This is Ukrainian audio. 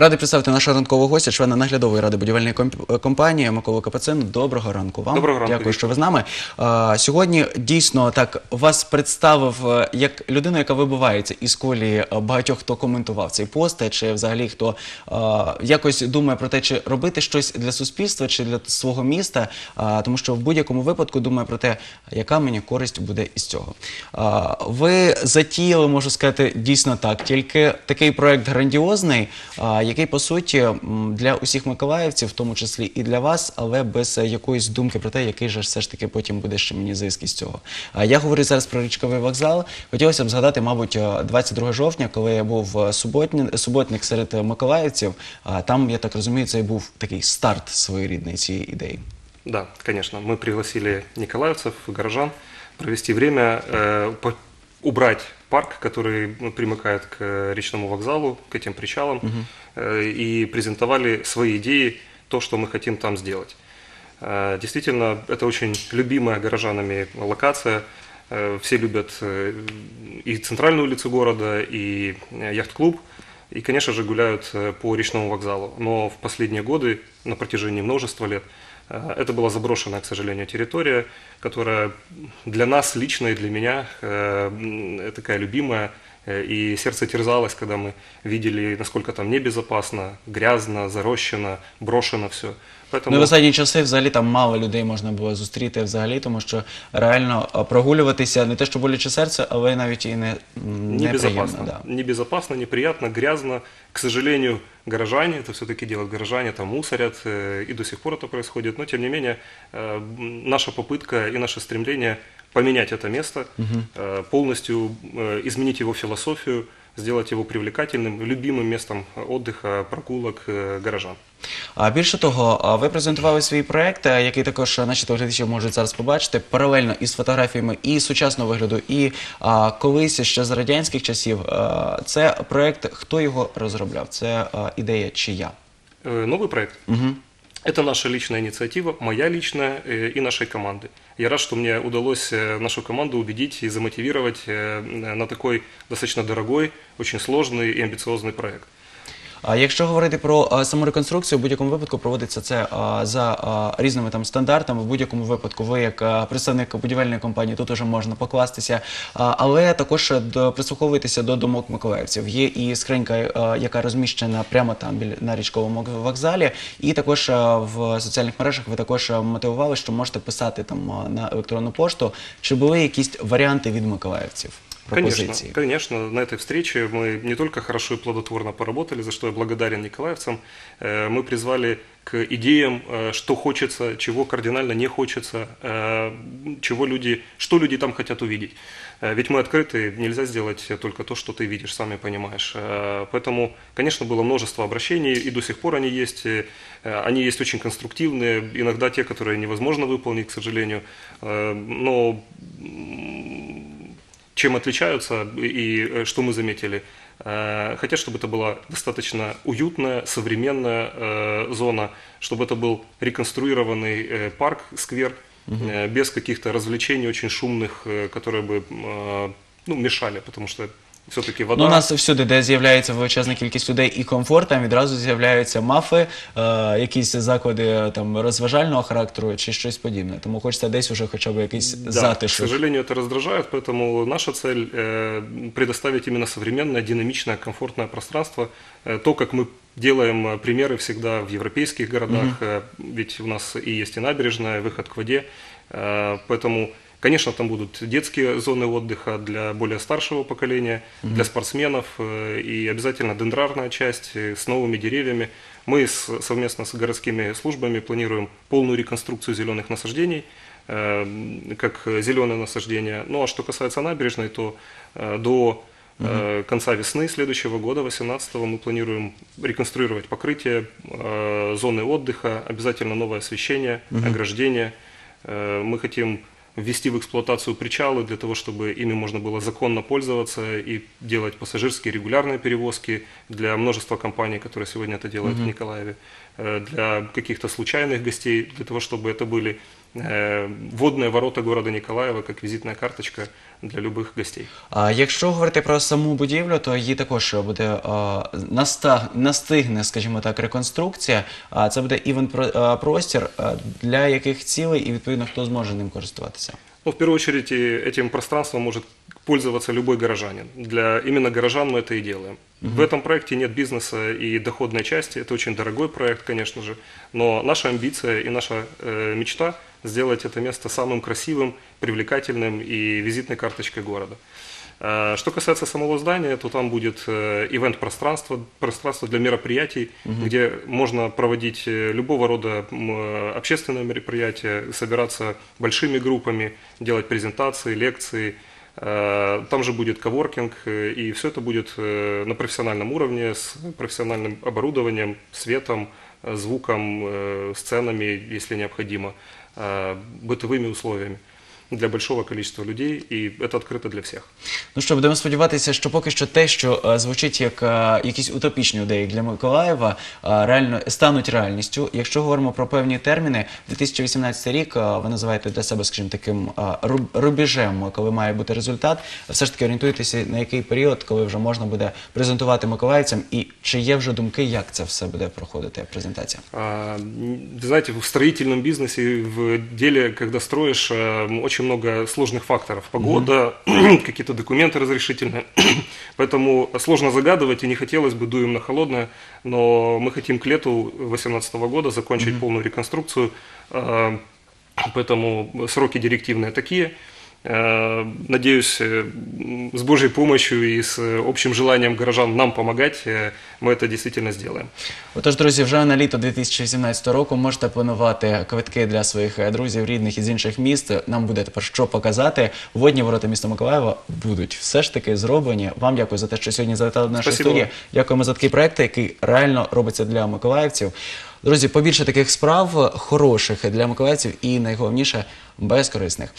Радий представити нашого ранкового гостя, члена наглядової ради будівельної комп- компанії Миколу Капацину. Доброго ранку вам. Доброго ранку, Дякую, що ви з нами. А, сьогодні дійсно так вас представив е, як людину, яка вибивається із колії е, багатьох, хто коментував цей пост, чи взагалі хто е, якось думає про те, чи робити щось для суспільства, чи для свого міста, а, тому що в будь-якому випадку думає про те, яка мені користь буде із цього. А, ви затіяли, можу сказати, дійсно так. Тільки такий проект грандіозний, а, який по суті для усіх миколаївців, в тому числі і для вас, але без е, якоїсь думки про те, який же все ж таки потім буде ще мені зиск із цього. Я говорю зараз про річковий вокзал. Хотілося б згадати, мабуть, е, 22 жовтня, коли я був е, суботник серед е, миколаївців. Там, я так розумію, це був такий старт своєрідний цієї ідеї. Да, конечно. Мы пригласили николаевцев, горожан провести время, э, убрать парк, который ну, примыкает к э, речному вокзалу, к этим причалам, э, и презентовали свои идеи, то, что мы хотим там сделать. Э, Действительно, это очень любимая горожанами локация. Э, Все любят э, и центральную улицу города, и яхт-клуб. И, конечно же, гуляют по речному вокзалу. Но в последние годы, на протяжении множества лет, это была заброшенная, к сожалению, территория, которая для нас лично и для меня э, м, такая любимая. Э, И сердце терзалось, когда мы видели, насколько там небезопасно, грязно, зарощено, брошено все. Поэтому... Ну, в останні часи взагалі там мало людей можна було зустріти взагалі, тому що реально а, прогулюватися не те, що боляче серце, але навіть і не м, неприємно. Небезопасно. Да. Небезопасно, неприятно, грязно. К сожалению, горожане, это все-таки делают горожане, там мусорят, э, и до сих пор это происходит. Но, тем не менее, э, м, наша попытка и наше стремление поменять это место, э, полностью э, изменить его философию, сделать его привлекательным, любимым местом отдыха, прогулок э, горожан. А більше того, а, ви презентували свій проект, е, який також е, наші телеглядачі можуть зараз побачити паралельно із фотографіями і сучасного вигляду, і а, колись ще з радянських часів. Е, Це проект, хто його розробляв? Це е, ідея чия? Э, Новый проект. Это наша личная инициатива, моя личная э, и нашей команды. Я рад, что мне удалось э, нашу команду убедить и замотивировать э, на такой достаточно дорогой, очень сложный и амбициозный проект. А якщо говорити про а, саму реконструкцію, в будь-якому випадку проводиться це за різними там стандартами. В будь-якому випадку ви, як представник будівельної компанії, тут уже можна покластися. Але також е, до, прислуховуєтеся думок миколаївців. Є і скринька, е, яка розміщена прямо там біля на річковому вокзалі. І також е, в соціальних мережах ви також мотивували, що можете писати там на електронну пошту. Чи були якісь варіанти від миколаївців? Конечно, Пропозиції? конечно, на этой встрече мы не только хорошо и плодотворно поработали, за что я благодарен николаевцам, э, мы призвали к идеям, э, что хочется, чего кардинально не хочется, э, чего люди, что люди там хотят увидеть. Ведь мы открыты, нельзя сделать только то, что ты видишь, сами понимаешь. Поэтому, конечно, было множество обращений, и до сих пор они есть. Они есть очень конструктивные, иногда те, которые невозможно выполнить, к сожалению. Но чем отличаются и э, что мы заметили. Э, Хотят, чтобы это была достаточно уютная, современная э, зона, чтобы это был реконструированный э, парк, сквер, э, без каких-то развлечений очень шумных, э, которые бы э, ну, мешали, потому что все-таки вода... Ну, у нас всюди, де з'являється величезна кількість людей і комфорт, там відразу з'являються мафи, е, якісь заклади е, там розважального характеру чи щось подібне. Тому хочеться десь уже хоча б якийсь Да, к затишок. сожалению, это раздражает, поэтому наша цель э, предоставить именно современное, динамичное, комфортное пространство. Э, то, как мы делаем э, примеры всегда в европейских городах, э, ведь у нас и есть и набережная, выход к воде, Э, поэтому, конечно, там будут детские зоны отдыха для более старшего поколения, для спортсменов э, и обязательно дендрарная часть э, с новыми деревьями. Мы с- совместно с городскими службами планируем полную реконструкцию зеленых насаждений, э, как зеленое насаждение. Ну а что касается набережной, то э, до э, конца весны следующего года, 18 мы планируем реконструировать покрытие, э, зоны отдыха, обязательно новое освещение, ограждение. Э, Мы хотим ввести в эксплуатацию причалы для того, чтобы ими можно было законно пользоваться и делать пассажирские регулярные перевозки для множества компаний, которые сегодня это делают в Николаеве, э, для каких-то случайных гостей, для того, чтобы это были водные ворота города Николаева как визитная карточка для любых гостей. А якщо говорити про саму будівлю, то її також буде е, наста- настигне, скажімо так, реконструкція. А це буде івент простір для яких цілей і відповідно хто зможе ним користуватися. Ну, в первую очередь, и этим пространством может пользоваться любой горожанин. Для именно горожан мы это и делаем. В этом проекте нет бизнеса и доходной части. Это очень дорогой проект, конечно же. Но наша амбиция и наша э, мечта сделать это место самым красивым, привлекательным и визитной карточкой города. Э, Что касается самого здания, то там будет э, ивент-пространство, пространство для мероприятий, где можно проводить э, любого рода э, общественные мероприятия, собираться большими группами, делать презентации, лекции. Э, Там же будет коворкинг, и все это будет на профессиональном уровне, с профессиональным оборудованием, светом, звуком, сценами, если необходимо, бытовыми условиями для большого количества людей, и это открыто для всех. Ну що, будемо сподіватися, що поки що те, що е, звучить як е, якісь утопічні ідеї для Миколаєва, е, реально стануть реальністю. Якщо говоримо про певні терміни, 2018 рік е, ви називаєте для себе, скажімо, таким е, руб- рубежем, коли має бути результат. Все ж таки орієнтуйтеся на який період, коли вже можна буде презентувати миколаївцям, і чи є вже думки, як це все буде проходити презентація? А, м, Вы знаете, в строительном бизнесе, в деле, когда строишь, э, очень много сложных факторов. Погода, какие-то документы разрешительные. Поэтому сложно загадывать, и не хотелось бы, дуем на холодное, но мы хотим к лету 2018 года закончить полную реконструкцию. А, Поэтому сроки директивные такие. Э, Надеюсь, э, м, с Божьей помощью и с э, общим желанием горожан нам помогать, э, мы это действительно сделаем. Отож, друзі, вже на літо 2018 року можете планувати квитки для своїх е, друзів, рідних із інших міст. Нам буде тепер що показати. Водні ворота міста Миколаєва будуть все ж таки зроблені. Вам дякую за те, що сьогодні завітали до нашої Спасибо студії. вам. Дякуємо за такий проект, який реально робиться для миколаївців. Друзі, побільше таких справ хороших для миколаївців і найголовніше безкорисних.